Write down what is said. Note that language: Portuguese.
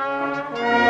Música